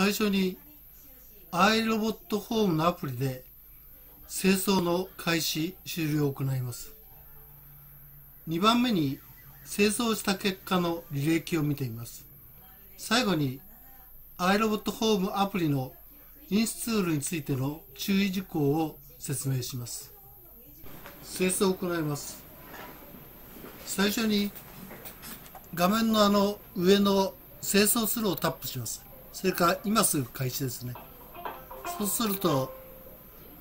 最初に iRobot ホームのアプリで清掃の開始終了を行います。2番目に清掃した結果の履歴を見ています。最後に iRobot ホームアプリのインスツールについての注意事項を説明します。清掃を行います。最初に画面のあの上の清掃するをタップします。それから今すぐ開始ですね。そうすると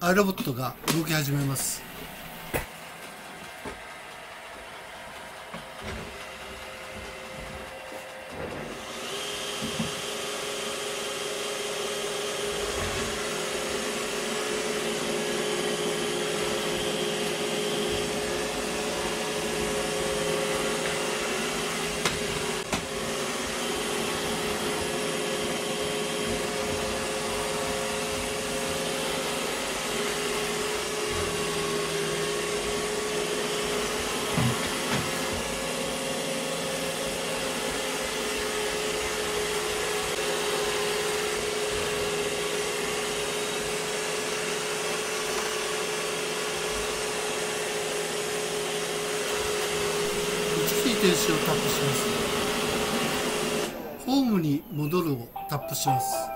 アイロボットが動き始めます一時停止をタップします。ホームに戻るをタップします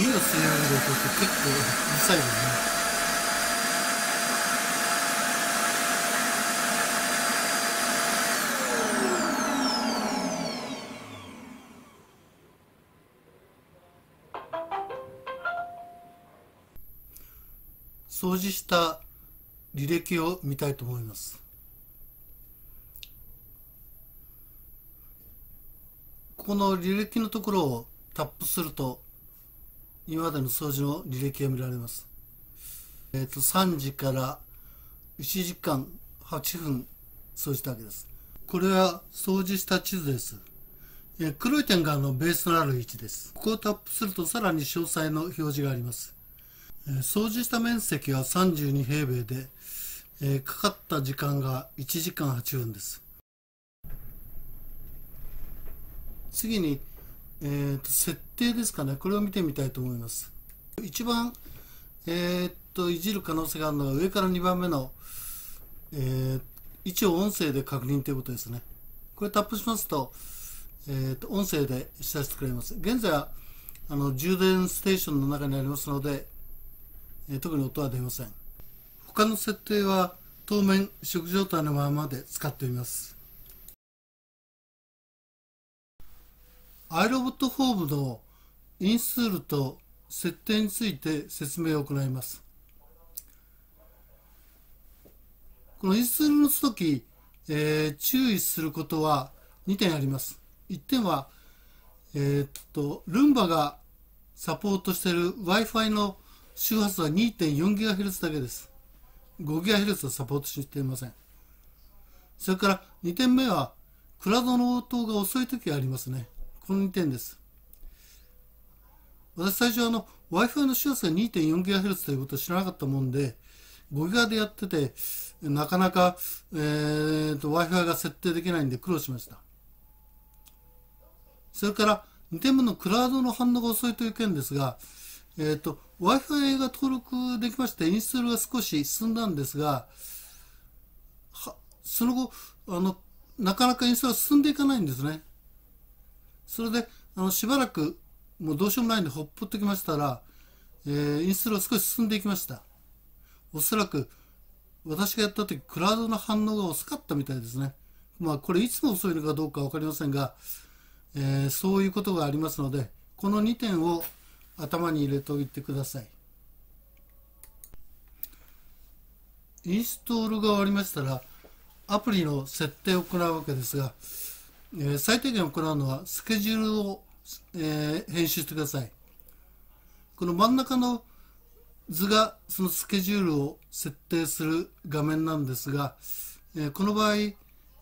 耳を吸い上げる音って結構うるさいよね掃除した履歴を見たいと思います。この履歴のところをタップすると今までの掃除の履歴が見られます。えっ、と3時から1時間8分掃除したわけです。これは掃除した地図です。えー黒い点があのベースのある位置です。ここをタップするとさらに詳細の表示があります。掃除した面積は32平米で、えーかかった時間が1時間8分です。次に、えーと設定ですかね。これを見てみたいと思います。一番、えーといじる可能性があるのが上から2番目の、えー一応音声で確認ということですね。これタップしますと,、えーと音声で知らせてくれます。現在はあの充電ステーションの中にありますので、特に音は出ません。他の設定は当面食状態のままで使っております。アイロボットホームのインストールと設定について説明を行います。このインストールのとき、えー注意することは2点あります。1点は、えーっとルンバがサポートしている Wi-Fi の周波数は 2.4GHz だけです。5GHz はサポートしていません。それから2点目はクラウドの応答が遅い時がありますね。この2点です。私最初あの Wi-Fi の周波数が 2.4GHz ということを知らなかったもんで 5GHz でやっててなかなか、えー、と Wi-Fi が設定できないんで苦労しました。それから2点目のクラウドの反応が遅いという件ですが、えー、と Wi-Fi が登録できましてインストールが少し進んだんですがその後あのなかなかインストールが進んでいかないんですね。それであのしばらくもうどうしようもないんでほっぽってきましたら、えーインストールが少し進んでいきました。おそらく私がやった時クラウドの反応が遅かったみたいですね。まあこれいつも遅いのかどうか分かりませんが、えーそういうことがありますのでこの2点を頭に入れておいてください。インストールが終わりましたらアプリの設定を行うわけですが、えー、最低限行うのはスケジュールを、えー、編集してください。この真ん中の図がそのスケジュールを設定する画面なんですが、えー、この場合、え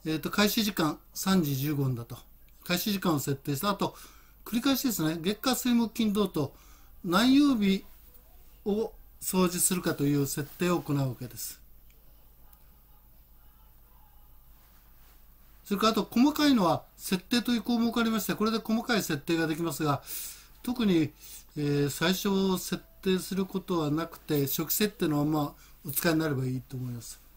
ー、と開始時間3時15分だと。開始時間を設定した後繰り返しですね月火水木金土と何曜日を掃除するかという設定を行うわけです。それからあと細かいのは設定という項目がありましてこれで細かい設定ができますが特に、えー、最初設定することはなくて初期設定のままお使いになればいいと思います。